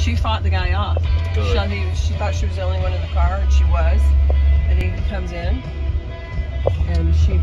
she fought the guy off. Good. She, she thought she was the only one in the car, and she was. And he comes in, and she